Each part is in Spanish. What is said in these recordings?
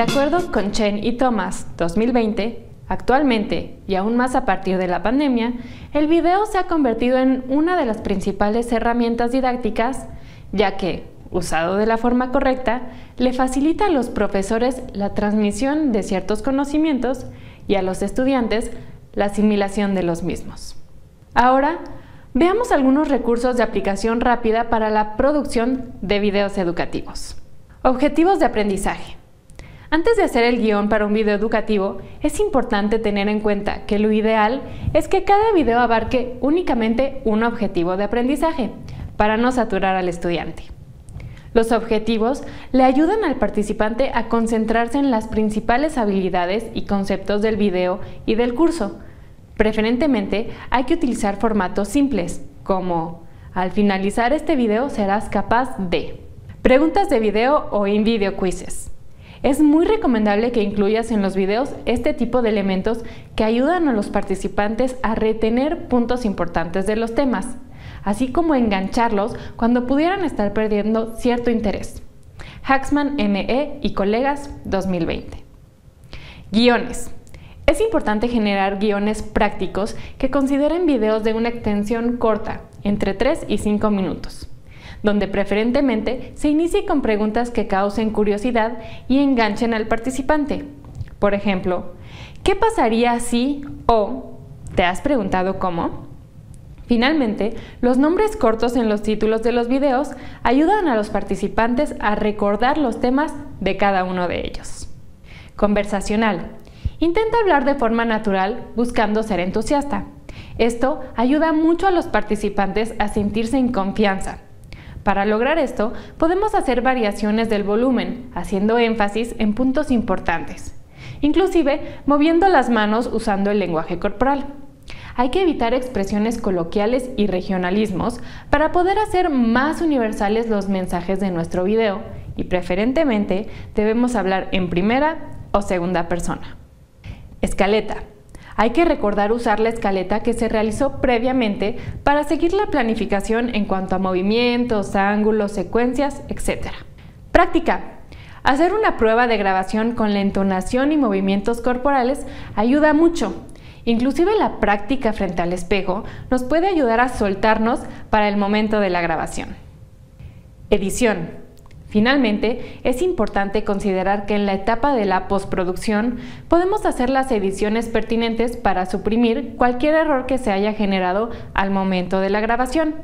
De acuerdo con Chen y Thomas 2020, actualmente y aún más a partir de la pandemia, el video se ha convertido en una de las principales herramientas didácticas, ya que, usado de la forma correcta, le facilita a los profesores la transmisión de ciertos conocimientos y a los estudiantes la asimilación de los mismos. Ahora, veamos algunos recursos de aplicación rápida para la producción de videos educativos. Objetivos de aprendizaje. Antes de hacer el guion para un video educativo, es importante tener en cuenta que lo ideal es que cada video abarque únicamente un objetivo de aprendizaje, para no saturar al estudiante. Los objetivos le ayudan al participante a concentrarse en las principales habilidades y conceptos del video y del curso. Preferentemente hay que utilizar formatos simples, como al finalizar este video serás capaz de preguntas de video o in-video quizzes. Es muy recomendable que incluyas en los videos este tipo de elementos que ayudan a los participantes a retener puntos importantes de los temas así como engancharlos cuando pudieran estar perdiendo cierto interés. Haxman ME y colegas 2020. Guiones. Es importante generar guiones prácticos que consideren videos de una extensión corta, entre 3 y 5 minutos, donde preferentemente se inicie con preguntas que causen curiosidad y enganchen al participante. Por ejemplo, ¿qué pasaría si o ¿te has preguntado cómo? Finalmente, los nombres cortos en los títulos de los videos ayudan a los participantes a recordar los temas de cada uno de ellos. Conversacional. Intenta hablar de forma natural buscando ser entusiasta. Esto ayuda mucho a los participantes a sentirse en confianza. Para lograr esto, podemos hacer variaciones del volumen, haciendo énfasis en puntos importantes, inclusive moviendo las manos usando el lenguaje corporal. Hay que evitar expresiones coloquiales y regionalismos para poder hacer más universales los mensajes de nuestro video y preferentemente debemos hablar en primera o segunda persona. Escaleta. Hay que recordar usar la escaleta que se realizó previamente para seguir la planificación en cuanto a movimientos, ángulos, secuencias, etc. Práctica. Hacer una prueba de grabación con la entonación y movimientos corporales ayuda mucho Inclusive la práctica frente al espejo nos puede ayudar a soltarnos para el momento de la grabación. Edición. Finalmente, es importante considerar que en la etapa de la postproducción podemos hacer las ediciones pertinentes para suprimir cualquier error que se haya generado al momento de la grabación,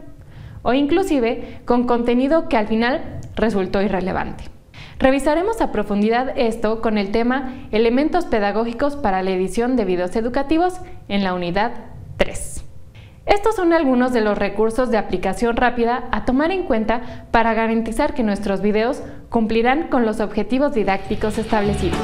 o inclusive con contenido que al final resultó irrelevante. Revisaremos a profundidad esto con el tema Elementos pedagógicos para la edición de videos educativos en la unidad 3. Estos son algunos de los recursos de aplicación rápida a tomar en cuenta para garantizar que nuestros videos cumplirán con los objetivos didácticos establecidos.